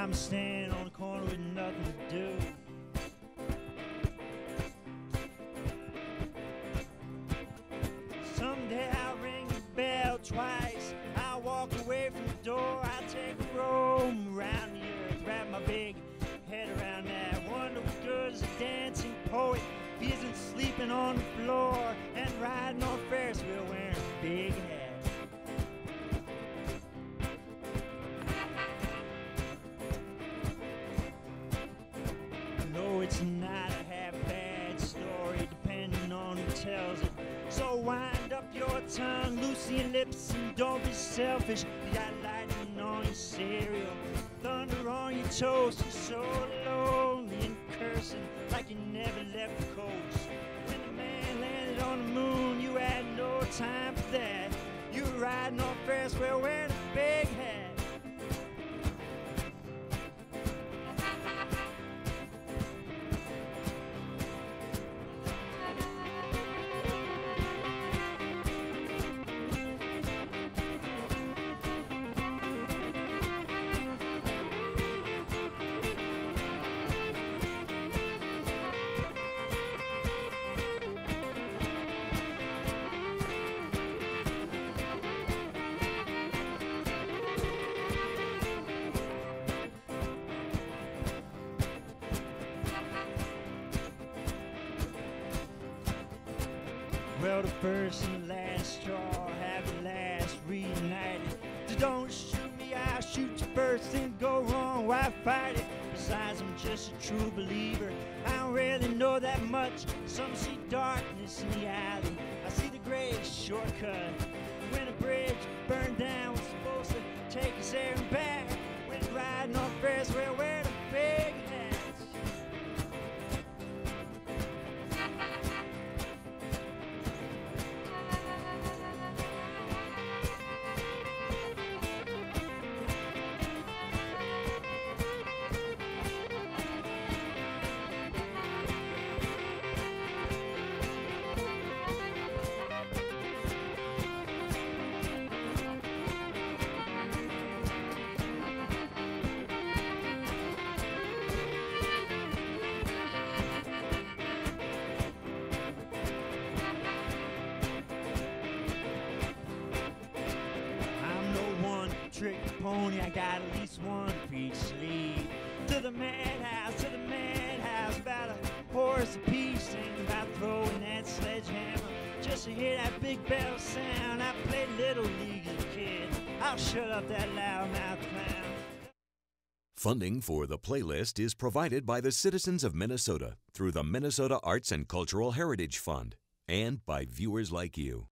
I'm standing on the corner with nothing to do. Someday I'll ring the bell twice. I'll walk away from the door. I'll take a roam around the earth. Wrap my big head around that. Wonder what good is a dancing poet he isn't sleeping on the floor and riding on Ferris wheel it's not a half bad story, depending on who tells it. So wind up your tongue, loosen your lips, and don't be selfish. You got lightning on your cereal, thunder on your toast. You're so lonely and cursing like you never left the coast. When the man landed on the moon, you had no time for that. You were riding on Ferris wheel wearing a big hat. Well, the first and last straw have at last reunited. So don't shoot me, I'll shoot you first and go wrong. Why fight it? Besides, I'm just a true believer. I don't really know that much. Some see darkness in the alley. I see the gray shortcut. When a bridge burned down, trick pony. I got at least one for each sleeve. To the madhouse, to the madhouse, about a horse apiece, and about throwing that sledgehammer just to hear that big bell sound. I played little league as a kid. I'll shut up that loudmouth clown. Funding for the playlist is provided by the citizens of Minnesota through the Minnesota Arts and Cultural Heritage Fund and by viewers like you.